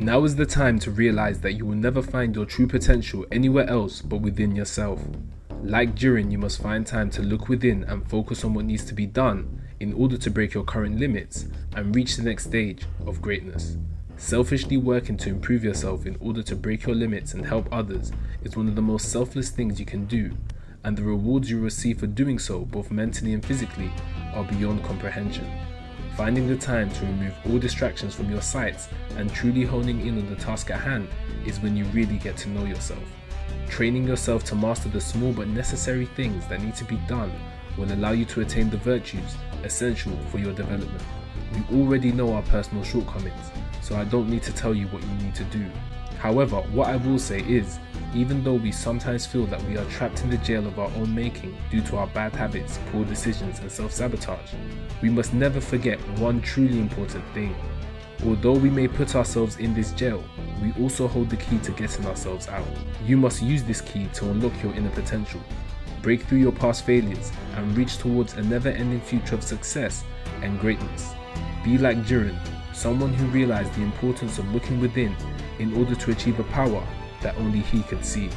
Now is the time to realize that you will never find your true potential anywhere else but within yourself. Like Jiren, you must find time to look within and focus on what needs to be done in order to break your current limits and reach the next stage of greatness. Selfishly working to improve yourself in order to break your limits and help others is one of the most selfless things you can do, and the rewards you receive for doing so, both mentally and physically, are beyond comprehension. Finding the time to remove all distractions from your sights and truly honing in on the task at hand is when you really get to know yourself. Training yourself to master the small but necessary things that need to be done will allow you to attain the virtues essential for your development. We already know our personal shortcomings, so I don't need to tell you what you need to do. However, what I will say is, even though we sometimes feel that we are trapped in the jail of our own making due to our bad habits, poor decisions, and self sabotage, we must never forget one truly important thing. Although we may put ourselves in this jail, we also hold the key to getting ourselves out. You must use this key to unlock your inner potential, break through your past failures, and reach towards a never ending future of success and greatness. Be like Jiren, someone who realized the importance of looking within in order to achieve a power that only he could see.